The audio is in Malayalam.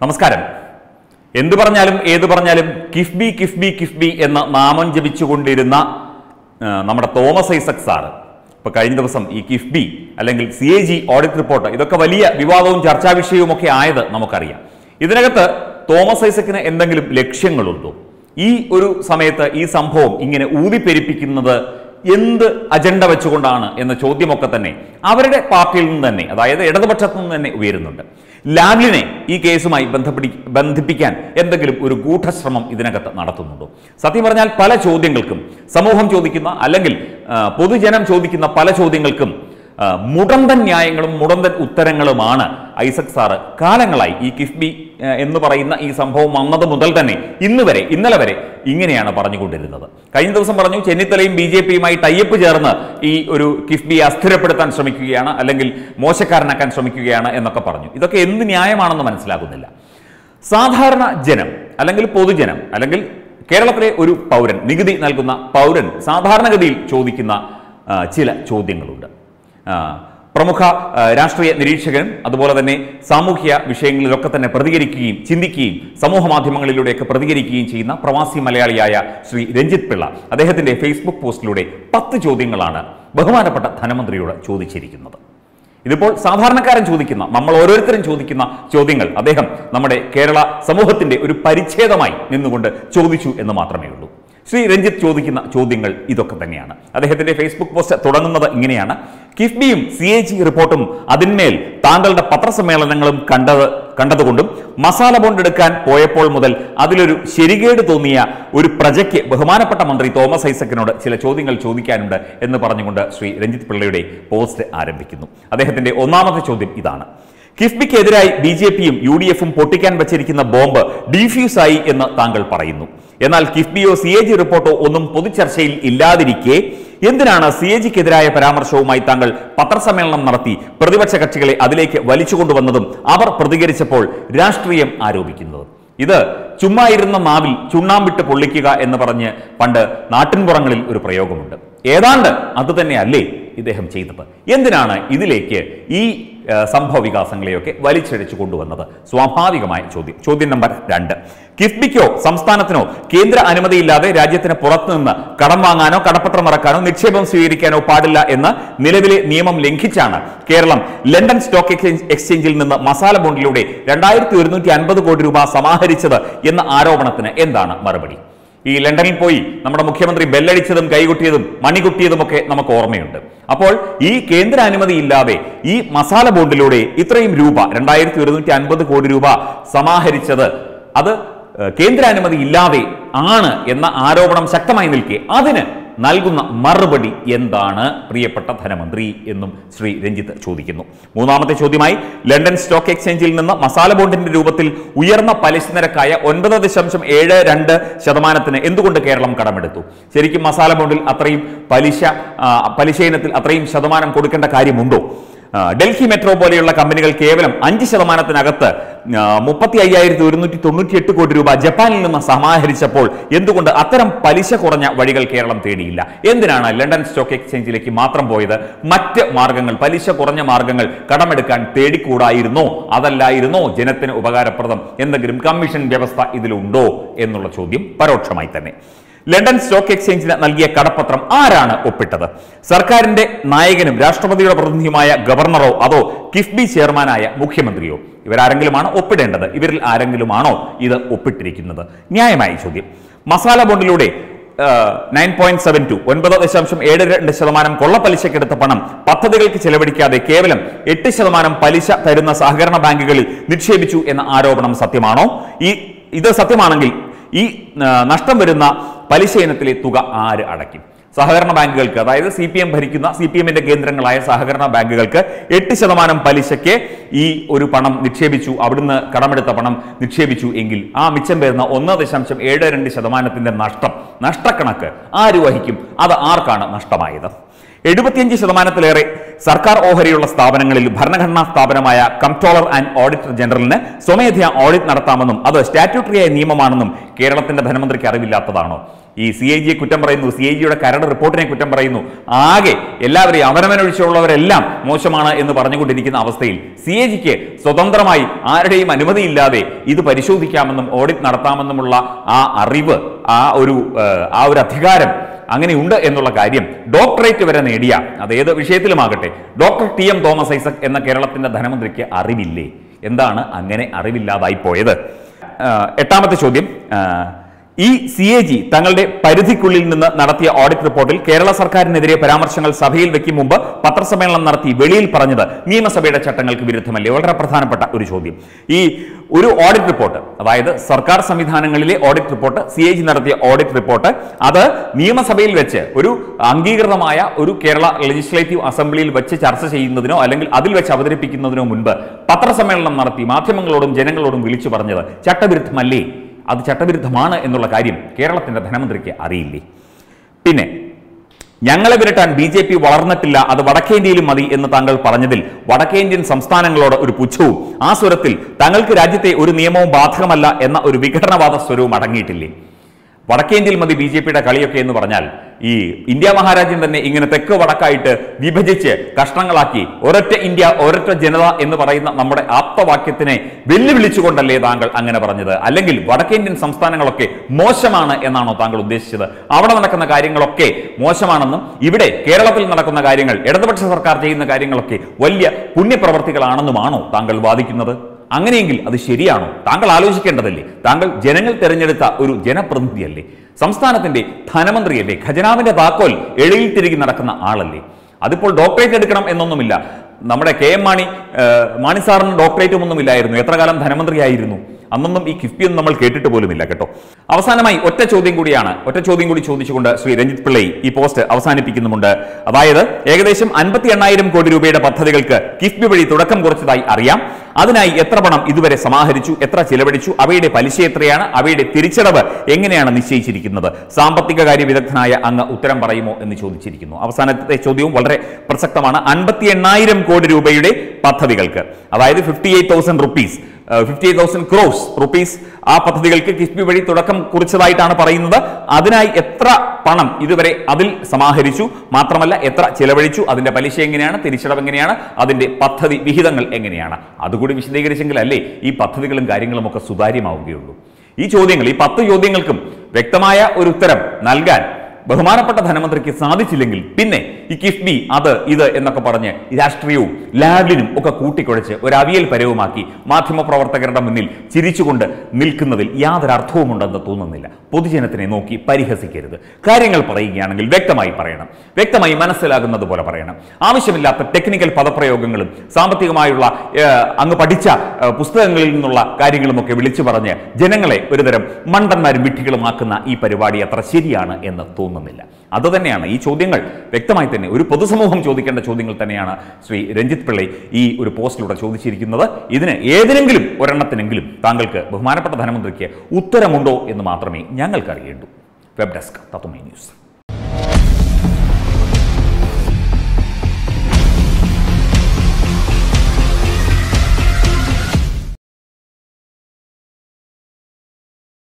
നമസ്കാരം. എന്തു പറഞ്ഞാലും ഏത് പറഞ്ഞാലും കിഫ്ബി കിഫ്ബി കിഫ്ബി എന്ന നാമം ജപിച്ചുകൊണ്ടിരുന്ന നമ്മുടെ തോമസ് ഐസക് സാർ. ഇപ്പൊ കഴിഞ്ഞ ദിവസം ഈ കിഫ്ബി അല്ലെങ്കിൽ C A G audit report ഇതൊക്കെ വലിയ വിവാദവും ചർച്ചാ വിഷയവും ഒക്കെ ആയത് നമുക്കറിയാം. ഇതിനകത്ത് തോമസ് ഐസക്കിന് എന്തെങ്കിലും ലക്ഷ്യങ്ങളുണ്ടോ? ഈ ഒരു സമയത്ത് ഈ സംഭവം ഇങ്ങനെ ഊതിപ്പെരിപ്പിക്കുന്നത് എന്ത് അജണ്ട വെച്ചുകൊണ്ടാണ് എന്ന ചോദ്യമൊക്കെ തന്നെ അവരുടെ പാർട്ടിയിൽ നിന്ന് തന്നെ അതായത് ഇടതുപക്ഷത്തു നിന്ന് തന്നെ ഉയരുന്നുണ്ട്. ലാവ്ലിനെ ഈ കേസുമായി ബന്ധപ്പെടി ബന്ധിപ്പിക്കാൻ എന്തെങ്കിലും ഒരു ഗൂഢശ്രമം ഇതിനകത്ത് നടത്തുന്നുണ്ടോ? സത്യം പറഞ്ഞാൽ പല ചോദ്യങ്ങൾക്കും സമൂഹം ചോദിക്കുന്ന അല്ലെങ്കിൽ പൊതുജനം ചോദിക്കുന്ന പല ചോദ്യങ്ങൾക്കും മുടന്തൻ ന്യായങ്ങളും മുടന്തൻ ഉത്തരങ്ങളുമാണ് ഐസക് സാറ് കാലങ്ങളായി ഈ കിഫ്ബി എന്ന് പറയുന്ന ഈ സംഭവം വന്നത് മുതൽ തന്നെ ഇന്ന് വരെ ഇന്നലെ വരെ ഇങ്ങനെയാണ് പറഞ്ഞുകൊണ്ടിരുന്നത്. കഴിഞ്ഞ ദിവസം പറഞ്ഞു ചെന്നിത്തലയും ബി ജെ പിയുമായി ടൈപ്പ് ചേർന്ന് ഈ ഒരു കിഫ്ബിയെ അസ്ഥിരപ്പെടുത്താൻ ശ്രമിക്കുകയാണ് അല്ലെങ്കിൽ മോശക്കാരനാക്കാൻ ശ്രമിക്കുകയാണ് എന്നൊക്കെ പറഞ്ഞു. ഇതൊക്കെ എന്ത് ന്യായമാണെന്ന് മനസ്സിലാകുന്നില്ല. സാധാരണ ജനം അല്ലെങ്കിൽ പൊതുജനം അല്ലെങ്കിൽ കേരളത്തിലെ ഒരു പൗരൻ നികുതി നൽകുന്ന പൗരൻ സാധാരണഗതിയിൽ ചോദിക്കുന്ന ചില ചോദ്യങ്ങളുണ്ട്. പ്രമുഖ രാഷ്ട്രീയ നിരീക്ഷകനും അതുപോലെ തന്നെ സാമൂഹ്യ വിഷയങ്ങളിലൊക്കെ തന്നെ പ്രതികരിക്കുകയും ചിന്തിക്കുകയും സമൂഹ മാധ്യമങ്ങളിലൂടെയൊക്കെ പ്രതികരിക്കുകയും ചെയ്യുന്ന പ്രവാസി മലയാളിയായ ശ്രീ രഞ്ജിത് പിള്ള അദ്ദേഹത്തിന്റെ ഫേസ്ബുക്ക് പോസ്റ്റിലൂടെ പത്ത് ചോദ്യങ്ങളാണ് ബഹുമാനപ്പെട്ട ധനമന്ത്രിയോട് ചോദിച്ചിരിക്കുന്നത്. ഇതിപ്പോൾ സാധാരണക്കാരൻ ചോദിക്കുന്ന നമ്മൾ ഓരോരുത്തരും ചോദിക്കുന്ന ചോദ്യങ്ങൾ അദ്ദേഹം നമ്മുടെ കേരള സമൂഹത്തിന്റെ ഒരു പരിച്ഛേദമായി നിന്നുകൊണ്ട് ചോദിച്ചു എന്ന് മാത്രമേ ഉള്ളൂ. ശ്രീ രഞ്ജിത്ത് ചോദിക്കുന്ന ചോദ്യങ്ങൾ ഇതൊക്കെ തന്നെയാണ്. അദ്ദേഹത്തിന്റെ ഫേസ്ബുക്ക് പോസ്റ്റ് തുടങ്ങുന്നത് ഇങ്ങനെയാണ്. കിഫ്ബിയും സി എ ജി റിപ്പോർട്ടും അതിന്മേൽ താങ്കളുടെ പത്രസമ്മേളനങ്ങളും കണ്ടത് കണ്ടതുകൊണ്ടും മസാല ബോണ്ട് എടുക്കാൻ പോയപ്പോൾ മുതൽ അതിലൊരു ശരികേട് തോന്നിയ ഒരു പ്രജയ്ക്ക് ബഹുമാനപ്പെട്ട മന്ത്രി തോമസ് ഐസക്കിനോട് ചില ചോദ്യങ്ങൾ ചോദിക്കാനുണ്ട് എന്ന് പറഞ്ഞുകൊണ്ട് ശ്രീ രഞ്ജിത് പിള്ളയുടെ പോസ്റ്റ് ആരംഭിക്കുന്നു. അദ്ദേഹത്തിന്റെ ഒന്നാമത്തെ ചോദ്യം ഇതാണ്. കിഫ്ബിക്കെതിരായി ബി ജെ പിയും യു ഡി എഫും പൊട്ടിക്കാൻ വച്ചിരിക്കുന്ന ബോംബ് ഡിഫ്യൂസായി എന്ന് താങ്കൾ പറയുന്നു. എന്നാൽ കിഫ്ബിയോ സി എ ജി റിപ്പോർട്ടോ ഒന്നും പൊതുചർച്ചയിൽ ഇല്ലാതിരിക്കെ എന്തിനാണ് സി എ ജിക്കെതിരായ പരാമർശവുമായി താങ്കൾ പത്രസമ്മേളനം നടത്തി പ്രതിപക്ഷ കക്ഷികളെ അതിലേക്ക് വലിച്ചുകൊണ്ടുവന്നതും അവർ പ്രതികരിച്ചപ്പോൾ രാഷ്ട്രീയം ആരോപിക്കുന്നതും? ഇത് ചുമ്മാ ഇരുന്ന നാവിൽ ചുണ്ണാമ്പിട്ട് പൊള്ളിക്കുക എന്ന് പറഞ്ഞ് പണ്ട് നാട്ടിൻപുറങ്ങളിൽ ഒരു പ്രയോഗമുണ്ട്. ഏതാണ്ട് അത് തന്നെയല്ലേ ഇദ്ദേഹം ചെയ്തത്? എന്തിനാണ് ഇതിലേക്ക് ഈ സംഭവ വികാസങ്ങളെയൊക്കെ വലിച്ചിഴച്ചു കൊണ്ടുവന്നത്. സ്വാഭാവികമായ ചോദ്യം. ചോദ്യം നമ്പർ രണ്ട്. കിഫ്ബിക്കോ സംസ്ഥാനത്തിനോ കേന്ദ്ര അനുമതിയില്ലാതെ രാജ്യത്തിന് പുറത്തുനിന്ന് കടം വാങ്ങാനോ കടപ്പത്രം ഇറക്കാനോ നിക്ഷേപം സ്വീകരിക്കാനോ പാടില്ല എന്ന് നിലവിലെ നിയമം ലംഘിച്ചാണ് കേരളം ലണ്ടൻ സ്റ്റോക്ക് എക്സ്ചേഞ്ച് എക്സ്ചേഞ്ചിൽ നിന്ന് മസാല ബോണ്ടിലൂടെ രണ്ടായിരത്തി ഒരുന്നൂറ്റി അൻപത് കോടി രൂപ സമാഹരിച്ചത് എന്ന ആരോപണത്തിന് എന്താണ് മറുപടി? ഈ ലണ്ടനിൽ പോയി നമ്മുടെ മുഖ്യമന്ത്രി ബെല്ലടിച്ചതും കൈകൊട്ടിയതും മണികൊട്ടിയതും ഒക്കെ നമുക്ക് ഓർമ്മയുണ്ട്. അപ്പോൾ ഈ കേന്ദ്ര അനുമതി ഇല്ലാതെ ഈ മസാല ബോണ്ടിലൂടെ ഇത്രയും രൂപ രണ്ടായിരത്തി ഒരുന്നൂറ്റി അൻപത് കോടി രൂപ സമാഹരിച്ചത് അത് കേന്ദ്രാനുമതി ഇല്ലാതെ ആണ് എന്ന ആരോപണം ശക്തമായി നിൽക്കെ. അതിന് നൽകുന്ന മറുപടി എന്താണ്? പ്രിയപ്പെട്ട ധനമന്ത്രി എന്നും ശ്രീ രഞ്ജിത്ത് ചോദിക്കുന്നു. മൂന്നാമത്തെ ചോദ്യമായി ലണ്ടൻ സ്റ്റോക്ക് എക്സ്ചേഞ്ചിൽ നിന്ന് മസാല ബോണ്ടിന്റെ രൂപത്തിൽ ഉയർന്ന പലിശ നിരക്കായ ഒൻപത് ദശാംശം ഏഴ് രണ്ട് ശതമാനത്തിന് എന്തുകൊണ്ട് കേരളം കടമെടുത്തു? ശരിക്കും മസാല ബോണ്ടിൽ അത്രയും പലിശ പലിശ ഇനത്തിൽ അത്രയും ശതമാനം കൊടുക്കേണ്ട കാര്യമുണ്ടോ? ഡൽഹി മെട്രോ പോലെയുള്ള കമ്പനികൾ കേവലം അഞ്ച് ശതമാനത്തിനകത്ത് മുപ്പത്തി അയ്യായിരത്തി ഒരുന്നൂറ്റി തൊണ്ണൂറ്റി എട്ട് കോടി രൂപ ജപ്പാനിൽ നിന്ന് സമാഹരിച്ചപ്പോൾ എന്തുകൊണ്ട് അത്തരം പലിശ കുറഞ്ഞ വഴികൾ കേരളം തേടിയില്ല? എന്തിനാണ് ലണ്ടൻ സ്റ്റോക്ക് എക്സ്ചേഞ്ചിലേക്ക് മാത്രം പോയത്? മറ്റ് മാർഗങ്ങൾ പലിശ കുറഞ്ഞ മാർഗങ്ങൾ കടമെടുക്കാൻ തേടിക്കൂടായിരുന്നോ? അതല്ലായിരുന്നോ? ജനത്തിന് ഉപകാരപ്രദം? എന്തെങ്കിലും കമ്മീഷൻ വ്യവസ്ഥ ഇതിലുണ്ടോ? എന്നുള്ള ചോദ്യം പരോക്ഷമായി തന്നെ. ലണ്ടൻ സ്റ്റോക്ക് എക്സ്ചേഞ്ചിന് നൽകിയ കടപ്പത്രം ആരാണ് ഒപ്പിട്ടത്? സർക്കാരിന്റെ നായകനും രാഷ്ട്രപതിയുടെ പ്രതിനിധിയുമായ ഗവർണറോ അതോ കിഫ്ബി ചെയർമാനായ മുഖ്യമന്ത്രിയോ? ഇവരാരെങ്കിലുമാണ് ഒപ്പിടേണ്ടത്? ഇവരിൽ ആരെങ്കിലുമാണോ ഇത് ഒപ്പിട്ടിരിക്കുന്നത്? ന്യായമായ ചോദ്യം. മസാല ബോണ്ടിലൂടെ നയൻ പോയിന്റ് സെവൻ ടു ഒൻപത് ദശാംശം ഏഴ് രണ്ട് ശതമാനം കൊള്ളപ്പലിശക്കെടുത്ത പണം പദ്ധതികൾക്ക് ചെലവഴിക്കാതെ കേവലം എട്ട് ശതമാനം പലിശ തരുന്ന സഹകരണ ബാങ്കുകളിൽ നിക്ഷേപിച്ചു എന്ന ആരോപണം സത്യമാണോ? ഈ ഇത് സത്യമാണെങ്കിൽ ഈ നഷ്ടം വരുന്ന പലിശ ഇനത്തിലെ തുക ആര് അടയ്ക്കും? സഹകരണ ബാങ്കുകൾക്ക് അതായത് സി പി എം ഭരിക്കുന്ന സി പി എമ്മിന്റെ കേന്ദ്രങ്ങളായ സഹകരണ ബാങ്കുകൾക്ക് എട്ട് ശതമാനം പലിശയ്ക്ക് ഈ ഒരു പണം നിക്ഷേപിച്ചു അവിടുന്ന് കടമെടുത്ത പണം നിക്ഷേപിച്ചു എങ്കിൽ ആ മിച്ചം വരുന്ന ഒന്ന് ദശാംശം ഏഴ് രണ്ട് ശതമാനത്തിന്റെ നഷ്ടം നഷ്ടക്കണക്ക് ആര് വഹിക്കും? അത് ആർക്കാണ് നഷ്ടമായത്? എഴുപത്തിയഞ്ച് ശതമാനത്തിലേറെ സർക്കാർ ഓഹരിയുള്ള സ്ഥാപനങ്ങളിൽ ഭരണഘടനാ സ്ഥാപനമായ കംട്രോളർ ആൻഡ് ഓഡിറ്റർ ജനറലിന് സ്വമേധയാ ഓഡിറ്റ് നടത്താമെന്നും അത് സ്റ്റാറ്റ്യൂട്ടറിയായ നിയമമാണെന്നും കേരളത്തിന്റെ ധനമന്ത്രിക്ക് അറിവില്ലാത്തതാണോ? ഈ സി ഐ ജിയെ കുറ്റം പറയുന്നു സി ഐ ജിയുടെ കരട് റിപ്പോർട്ടിനെ കുറ്റം പറയുന്നു. ആകെ എല്ലാവരെയും അവനവനൊഴിച്ചുള്ളവരെല്ലാം മോശമാണ് എന്ന് പറഞ്ഞുകൊണ്ടിരിക്കുന്ന അവസ്ഥയിൽ സി എ ജിക്ക് സ്വതന്ത്രമായി ആരുടെയും അനുമതിയില്ലാതെ ഇത് പരിശോധിക്കാമെന്നും ഓഡിറ്റ് നടത്താമെന്നുമുള്ള ആ അറിവ് ആ ഒരു ആ ഒരു അധികാരം അങ്ങനെയുണ്ട് എന്നുള്ള കാര്യം ഡോക്ടറേറ്റ് വരെ നേടിയ അത് ഏത് വിഷയത്തിലുമാകട്ടെ doctor T M Thomas Isaac എന്ന കേരളത്തിന്റെ ധനമന്ത്രിക്ക് അറിവില്ലേ? എന്താണ് അങ്ങനെ അറിവില്ലാതായി പോയത്? എട്ടാമത്തെ ചോദ്യം ഈ സി എ ജി തങ്ങളുടെ പരിധിക്കുള്ളിൽ നിന്ന് നടത്തിയ ഓഡിറ്റ് റിപ്പോർട്ടിൽ കേരള സർക്കാരിനെതിരെ പരാമർശങ്ങൾ സഭയിൽ വെക്കും മുമ്പ് പത്രസമ്മേളനം നടത്തി വെളിയിൽ പറഞ്ഞത് നിയമസഭയുടെ ചട്ടങ്ങൾക്ക് വിരുദ്ധമല്ലേ? വളരെ പ്രധാനപ്പെട്ട ഒരു ചോദ്യം. ഈ ഒരു ഓഡിറ്റ് റിപ്പോർട്ട് അതായത് സർക്കാർ സംവിധാനങ്ങളിലെ audit report C A G നടത്തിയ ഓഡിറ്റ് റിപ്പോർട്ട് അത് നിയമസഭയിൽ വെച്ച് ഒരു അംഗീകൃതമായ ഒരു കേരള ലെജിസ്ലേറ്റീവ് അസംബ്ലിയിൽ വെച്ച് ചർച്ച ചെയ്യുന്നതിനോ അല്ലെങ്കിൽ അതിൽ വെച്ച് അവതരിപ്പിക്കുന്നതിനോ മുൻപ് പത്രസമ്മേളനം നടത്തി മാധ്യമങ്ങളോടും ജനങ്ങളോടും വിളിച്ചു പറഞ്ഞത് ചട്ടവിരുദ്ധമല്ലേ? അത് ചട്ടവിരുദ്ധമാണ് എന്നുള്ള കാര്യം കേരളത്തിന്റെ ധനമന്ത്രിക്ക് അറിയില്ലേ? പിന്നെ ഞങ്ങളെ വിരട്ടാൻ ബി ജെ പി വളർന്നിട്ടില്ല അത് വടക്കേന്ത്യയിലും മതി എന്ന് താങ്കൾ പറഞ്ഞതിൽ വടക്കേന്ത്യൻ സംസ്ഥാനങ്ങളോട് ഒരു പുച്ഛവും ആ സ്വരത്തിൽ തങ്ങൾക്ക് രാജ്യത്തെ ഒരു നിയമവും ബാധകമല്ല എന്ന ഒരു വിഘടനവാദ സ്വരവും അടങ്ങിയിട്ടില്ലേ? വടക്കേന്ത്യയിൽ മതി ബി ജെ പിയുടെ കളിയൊക്കെ എന്ന് പറഞ്ഞാൽ ഈ ഇന്ത്യ മഹാരാജ്യം തന്നെ ഇങ്ങനെ തെക്ക് വടക്കായിട്ട് വിഭജിച്ച് കഷ്ണങ്ങളാക്കി ഒരൊറ്റ ഇന്ത്യ ഒരൊറ്റ ജനത എന്ന് പറയുന്ന നമ്മുടെ ആപ്തവാക്യത്തിനെ വെല്ലുവിളിച്ചുകൊണ്ടല്ലേ താങ്കൾ അങ്ങനെ പറഞ്ഞത്? അല്ലെങ്കിൽ വടക്കേന്ത്യൻ സംസ്ഥാനങ്ങളൊക്കെ മോശമാണ് എന്നാണോ താങ്കൾ ഉദ്ദേശിച്ചത്? അവിടെ നടക്കുന്ന കാര്യങ്ങളൊക്കെ മോശമാണെന്നും ഇവിടെ കേരളത്തിൽ നടക്കുന്ന കാര്യങ്ങൾ ഇടതുപക്ഷ സർക്കാർ ചെയ്യുന്ന കാര്യങ്ങളൊക്കെ വലിയ പുണ്യപ്രവർത്തികളാണെന്നുമാണോ താങ്കൾ വാദിക്കുന്നത്? അങ്ങനെയെങ്കിൽ അത് ശരിയാണോ? താങ്കൾ ആലോചിക്കേണ്ടതല്ലേ? താങ്കൾ ജനങ്ങൾ തെരഞ്ഞെടുത്ത ഒരു ജനപ്രതിനിധിയല്ലേ? സംസ്ഥാനത്തിന്റെ ധനമന്ത്രിയല്ലേ? ഖജനാവിന്റെ താക്കോൽ എളിയിൽ തിരികെ നടക്കുന്ന ആളല്ലേ? അതിപ്പോൾ ഡോക്ടറേറ്റ് എടുക്കണം എന്നൊന്നുമില്ല. നമ്മുടെ കെ എം മാണി മാണി സാറിന് ഡോക്ടറേറ്റും ഒന്നുമില്ലായിരുന്നു. എത്ര കാലം ധനമന്ത്രിയായിരുന്നു? അന്നൊന്നും ഈ കിഫ്ബിയൊന്നും നമ്മൾ കേട്ടിട്ട് പോലുമില്ല കേട്ടോ. അവസാനമായി ഒറ്റ ചോദ്യം കൂടിയാണ്. ഒറ്റ ചോദ്യം കൂടി ചോദിച്ചുകൊണ്ട് ശ്രീ രഞ്ജിത് പിള്ളൈ ഈ പോസ്റ്റ് അവസാനിപ്പിക്കുന്നുമുണ്ട്. അതായത് ഏകദേശം അൻപത്തി എണ്ണായിരം കോടി രൂപയുടെ പദ്ധതികൾക്ക് കിഫ്ബി വഴി തുടക്കം കുറച്ചതായി അറിയാം. അതിനായി എത്ര പണം ഇതുവരെ സമാഹരിച്ചു? എത്ര ചിലവഴിച്ചു? അവയുടെ പലിശ എത്രയാണ്? അവയുടെ തിരിച്ചടവ് എങ്ങനെയാണ് നിശ്ചയിച്ചിരിക്കുന്നത്? സാമ്പത്തിക കാര്യ വിദഗ്ധനായ അങ്ങ് ഉത്തരം പറയുമോ എന്ന് ചോദിച്ചിരിക്കുന്നു. അവസാനത്തെ ചോദ്യവും വളരെ പ്രസക്തമാണ്. അൻപത്തി എണ്ണായിരം കോടി രൂപയുടെ പദ്ധതികൾക്ക്. അതായത് fifty eight thousand rupees fifty thousand crores rupees ആ പദ്ധതികൾക്ക് കിഫ്ബി വഴി തുടക്കം കുറിച്ചതായിട്ടാണ് പറയുന്നത്. അതിനായി എത്ര പണം ഇതുവരെ അതിൽ സമാഹരിച്ചു? മാത്രമല്ല എത്ര ചിലവഴിച്ചു? അതിന്റെ പലിശ എങ്ങനെയാണ്? തിരിച്ചടവ് എങ്ങനെയാണ്? അതിന്റെ പദ്ധതി വിഹിതങ്ങൾ എങ്ങനെയാണ്? അതുകൂടി വിശദീകരിച്ചെങ്കിൽ അല്ലേ ഈ പദ്ധതികളും കാര്യങ്ങളും ഒക്കെ സുതാര്യമാവുകയുള്ളൂ. ഈ ചോദ്യങ്ങൾ ഈ പത്ത് ചോദ്യങ്ങൾക്കും വ്യക്തമായ ഒരു ഉത്തരം നൽകാൻ ബഹുമാനപ്പെട്ട ധനമന്ത്രിക്ക് സാധിച്ചില്ലെങ്കിൽ പിന്നെ ഈ കിഫ്ബി അത് ഇത് എന്നൊക്കെ പറഞ്ഞ് രാഷ്ട്രീയവും ലാഡ്ലിനും ഒക്കെ കൂട്ടിക്കുഴച്ച് ഒരു അവിയൽ പരവുമാക്കി മാധ്യമപ്രവർത്തകരുടെ മുന്നിൽ ചിരിച്ചുകൊണ്ട് നിൽക്കുന്നതിൽ യാതൊരു അർത്ഥവുമുണ്ടെന്ന് തോന്നുന്നില്ല. പൊതുജനത്തിനെ നോക്കി പരിഹസിക്കരുത്. കാര്യങ്ങൾ പറയുകയാണെങ്കിൽ വ്യക്തമായി പറയണം. വ്യക്തമായി മനസ്സിലാകുന്നത് പോലെ പറയണം. ആവശ്യമില്ലാത്ത ടെക്നിക്കൽ പദപ്രയോഗങ്ങളും സാമ്പത്തികമായുള്ള അങ്ങ് പഠിച്ച പുസ്തകങ്ങളിൽ നിന്നുള്ള കാര്യങ്ങളുമൊക്കെ വിളിച്ചു പറഞ്ഞ് ജനങ്ങളെ ഒരുതരം മണ്ടന്മാരും വിട്ടികളുമാക്കുന്ന ഈ പരിപാടി അത്ര ശരിയാണ് എന്ന് തോന്നുന്നില്ല അതുതന്നെയാണ് ഈ ചോദ്യങ്ങൾ വ്യക്തമായി തന്നെ ഒരു പൊതുസമൂഹം ചോദിക്കേണ്ട ചോദ്യങ്ങൾ തന്നെയാണ് ശ്രീ രഞ്ജിത്ത് പിള്ളൈ ഈ ഒരു പോസ്റ്റിലൂടെ ചോദിച്ചിരിക്കുന്നത്. ഇതിന് ഏതിനെങ്കിലും ഒരെണ്ണത്തിനെങ്കിലും താങ്കൾക്ക് ബഹുമാനപ്പെട്ട ധനമന്ത്രിക്ക് ഉത്തരമുണ്ടോ എന്ന് മാത്രമേ ഞങ്ങൾക്ക് അറിയേണ്ടൂ വെബ് ഡെസ്ക് തത്വമേ ന്യൂസ്.